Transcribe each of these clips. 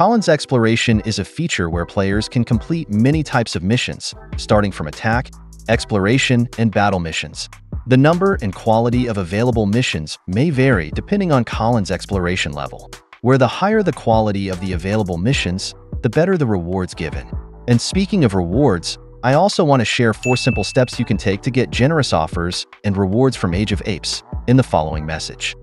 Collin's Exploration is a feature where players can complete many types of missions, starting from attack, exploration, and battle missions. The number and quality of available missions may vary depending on Collin's exploration level, where the higher the quality of the available missions, the better the rewards given. And speaking of rewards, I also want to share four simple steps you can take to get generous offers and rewards from Age of Apes in the following message.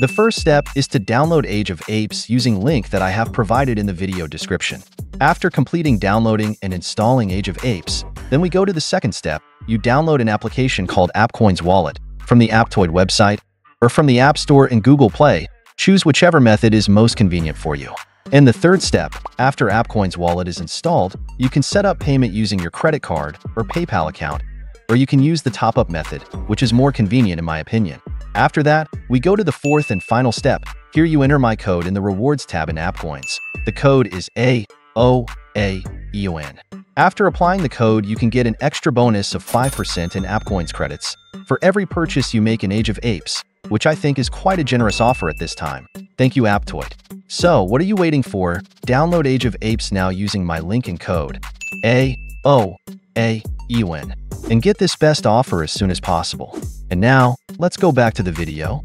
The first step is to download Age of Apes using link that I have provided in the video description. After completing downloading and installing Age of Apes, then we go to the second step. You download an application called AppCoins Wallet from the Aptoide website or from the App Store and Google Play. Choose whichever method is most convenient for you. And the third step, after AppCoins Wallet is installed, you can set up payment using your credit card or PayPal account, or you can use the top-up method, which is more convenient in my opinion. After that, we go to the fourth and final step. Here you enter my code in the Rewards tab in AppCoins. The code is A-O-A-E-O-N. After applying the code, you can get an extra bonus of 5% in AppCoins credits for every purchase you make in Age of Apes, which I think is quite a generous offer at this time. Thank you, Aptoide. So, what are you waiting for? Download Age of Apes now using my link and code A-O-A-E-O-N and get this best offer as soon as possible. And now, let's go back to the video.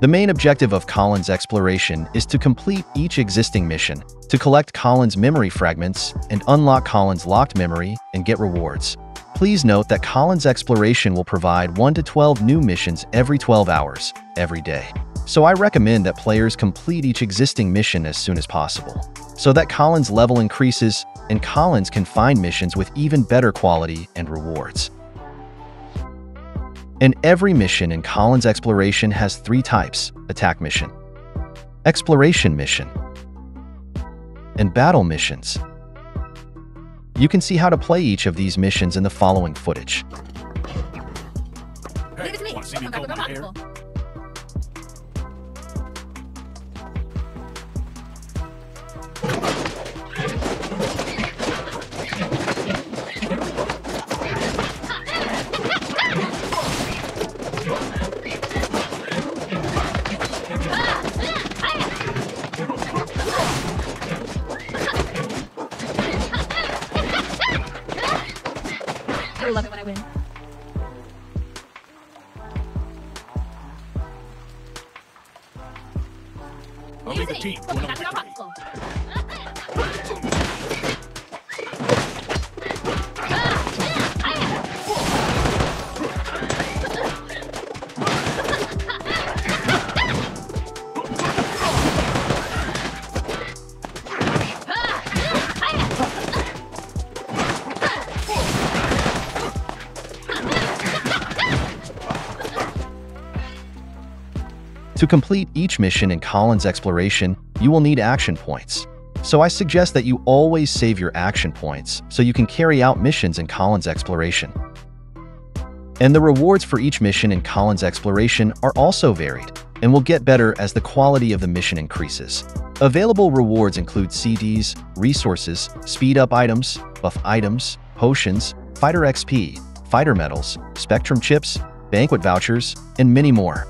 The main objective of Collin's Exploration is to complete each existing mission, to collect Collin's memory fragments and unlock Collin's locked memory and get rewards. Please note that Collin's Exploration will provide 1 to 12 new missions every 12 hours, every day. So I recommend that players complete each existing mission as soon as possible, so that Collin's level increases and Collins can find missions with even better quality and rewards. And every mission in Collin's Exploration has three types, Attack Mission, Exploration Mission, and Battle Missions. You can see how to play each of these missions in the following footage. Hey, wanna see me comb my hair? I love it when I win. Leave the team. It To complete each mission in Collin's Exploration, you will need action points. So I suggest that you always save your action points so you can carry out missions in Collin's Exploration. And the rewards for each mission in Collin's Exploration are also varied and will get better as the quality of the mission increases. Available rewards include CDs, resources, speed-up items, buff items, potions, fighter XP, fighter medals, spectrum chips, banquet vouchers, and many more.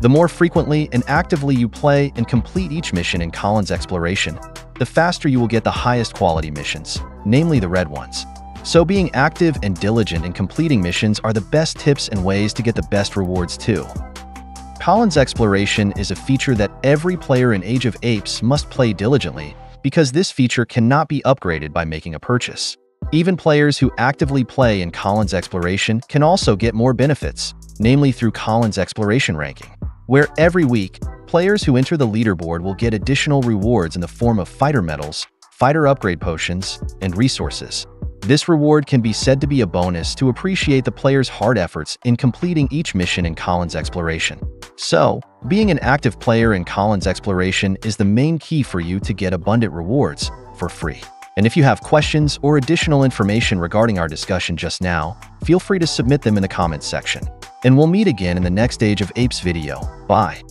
The more frequently and actively you play and complete each mission in Collin's Exploration, the faster you will get the highest quality missions, namely the red ones. So being active and diligent in completing missions are the best tips and ways to get the best rewards too. Collin's Exploration is a feature that every player in Age of Apes must play diligently because this feature cannot be upgraded by making a purchase. Even players who actively play in Collin's Exploration can also get more benefits, namely through Collin's Exploration ranking, where every week, players who enter the leaderboard will get additional rewards in the form of fighter medals, fighter upgrade potions, and resources. This reward can be said to be a bonus to appreciate the player's hard efforts in completing each mission in Collin's Exploration. So, being an active player in Collin's Exploration is the main key for you to get abundant rewards for free. And if you have questions or additional information regarding our discussion just now, feel free to submit them in the comments section. And we'll meet again in the next Age of Apes video. Bye.